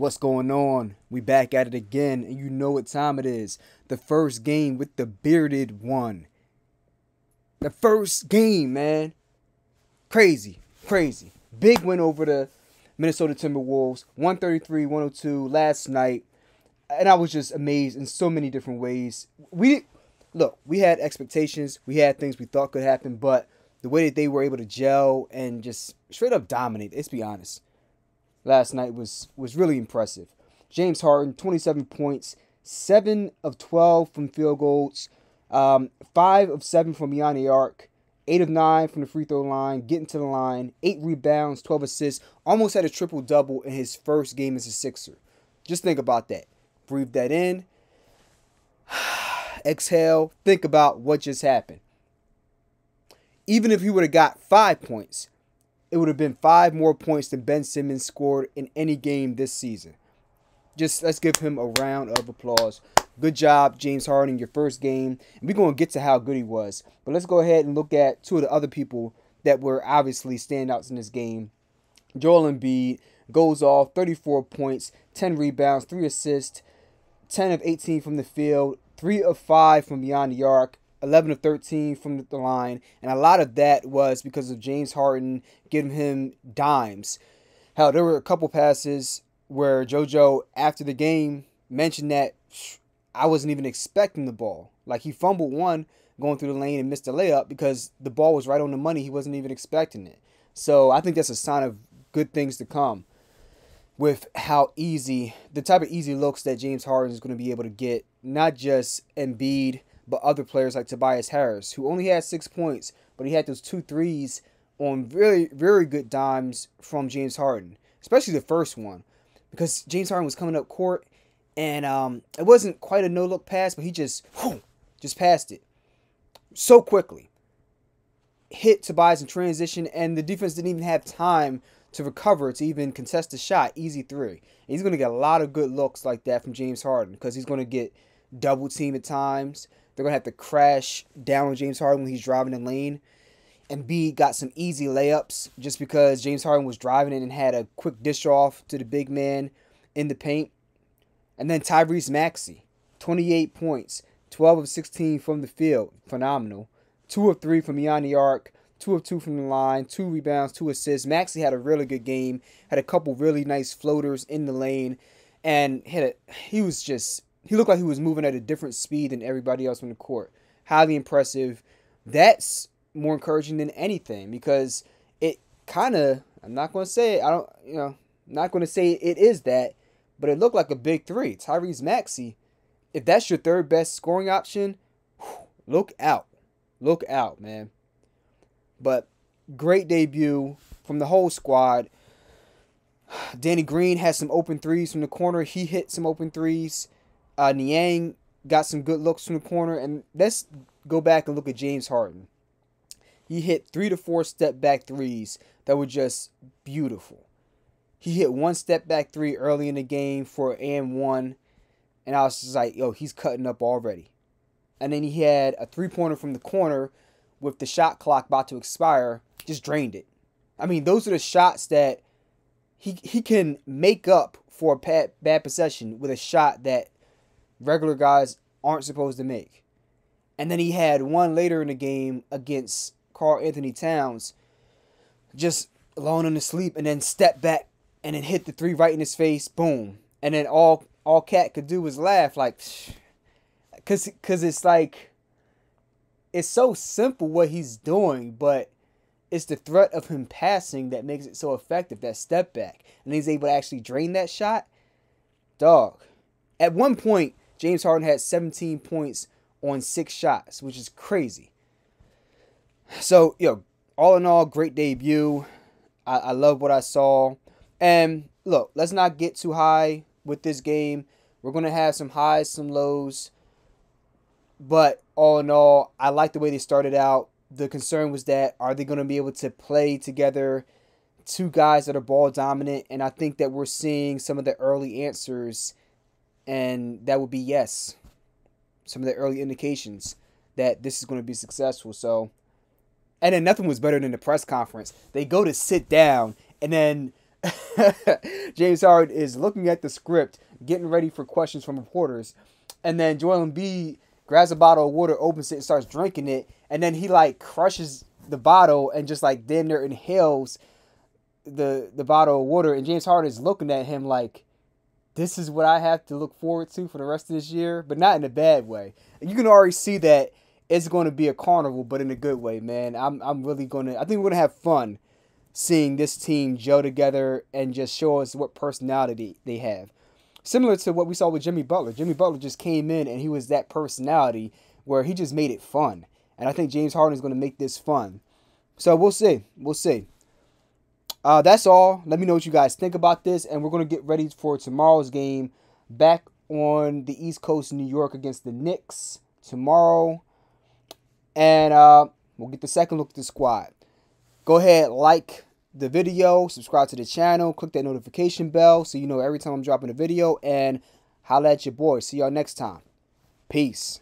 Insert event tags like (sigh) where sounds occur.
What's going on? We back at it again, and you know what time it is. The first game with the bearded one. The first game, man. Crazy, crazy. Big win over the Minnesota Timberwolves, 133-102 last night. And I was just amazed in so many different ways. We look, we had expectations, we had things we thought could happen, but the way that they were able to gel and just straight up dominate, let's be honest last night was was really impressive. James Harden, 27 points, 7 of 12 from field goals, um, 5 of 7 from beyond the arc, 8 of 9 from the free throw line, getting to the line, 8 rebounds, 12 assists, almost had a triple double in his first game as a Sixer. Just think about that. Breathe that in. (sighs) Exhale. Think about what just happened. Even if he would have got five points, it would have been five more points than Ben Simmons scored in any game this season. Just let's give him a round of applause. Good job, James Harden, your first game. And we're going to get to how good he was. But let's go ahead and look at two of the other people that were obviously standouts in this game. Joel Embiid goes off 34 points, 10 rebounds, 3 assists, 10 of 18 from the field, 3 of 5 from beyond the arc, 11 of 13 from the line, and a lot of that was because of James Harden giving him dimes. Hell, there were a couple passes where JoJo, after the game, mentioned that I wasn't even expecting the ball. Like he fumbled one going through the lane and missed a layup because the ball was right on the money. He wasn't even expecting it. So I think that's a sign of good things to come with how easy, the type of easy looks that James Harden is going to be able to get, not just Embiid but other players like Tobias Harris, who only had six points, but he had those two threes on very, very good dimes from James Harden, especially the first one, because James Harden was coming up court, and um, it wasn't quite a no look pass, but he just, whew, just passed it so quickly. Hit Tobias in transition, and the defense didn't even have time to recover to even contest the shot. Easy three. And he's going to get a lot of good looks like that from James Harden because he's going to get double team at times. They're gonna have to crash down on James Harden when he's driving the lane. Embiid got some easy layups just because James Harden was driving in and had a quick dish off to the big man in the paint. And then Tyrese Maxey, 28 points, 12 of 16 from the field, phenomenal. Two of three from beyond the arc, two of two from the line, two rebounds, two assists. Maxey had a really good game, had a couple really nice floaters in the lane, and had a, he was just he looked like he was moving at a different speed than everybody else on the court. Highly impressive. That's more encouraging than anything because it kind of, I'm not going to say it, I don't, you know, not going to say it is that, but it looked like a big three. Tyrese Maxey, if that's your third best scoring option, look out. Look out, man. But great debut from the whole squad. (sighs) Danny Green has some open threes from the corner. He hit some open threes. Uh, Niang got some good looks from the corner, and let's go back and look at James Harden. He hit three to four step back threes that were just beautiful. He hit one step back three early in the game for and one, and I was just like, yo, he's cutting up already. And then he had a three pointer from the corner with the shot clock about to expire, just drained it. I mean, those are the shots that he he can make up for a bad, bad possession with a shot that regular guys aren't supposed to make. And then he had one later in the game against Karl-Anthony Towns, just alone in the sleep, and then step back and then hit the three right in his face, boom. And then all all KAT could do was laugh, like, (sniffs) cause cause it's like, it's so simple what he's doing, but it's the threat of him passing that makes it so effective. That step back, and he's able to actually drain that shot. Dog. At one point, James Harden had 17 points on six shots, which is crazy. So, you know, all in all, great debut. I, I love what I saw. And look, let's not get too high with this game. We're going to have some highs, some lows. But all in all, I like the way they started out. The concern was that are they going to be able to play together? Two guys that are ball dominant. And I think that we're seeing some of the early answers and that would be yes. Some of the early indications that this is going to be successful. So, and then nothing was better than the press conference. They go to sit down, and then (laughs) James Harden is looking at the script, getting ready for questions from reporters, and then Joel Embiid grabs a bottle of water, opens it, and starts drinking it, and then he like crushes the bottle and just like then there inhales the the bottle of water, and James Harden is looking at him like, "This is what I have to look forward to for the rest of this year," but not in a bad way. You can already see that it's going to be a carnival, but in a good way, man. I'm I'm really going to. I think we're going to have fun seeing this team gel together and just show us what personality they have. Similar to what we saw with Jimmy Butler. Jimmy Butler just came in and he was that personality where he just made it fun. And I think James Harden is going to make this fun. So we'll see. We'll see. Uh, that's all. Let me know what you guys think about this. And we're going to get ready for tomorrow's game back on the East Coast, New York, against the Knicks tomorrow. And uh, we'll get the second look at the squad. Go ahead, like the video, subscribe to the channel, click that notification bell so you know every time I'm dropping a video, and holla at your boy. See y'all next time. Peace.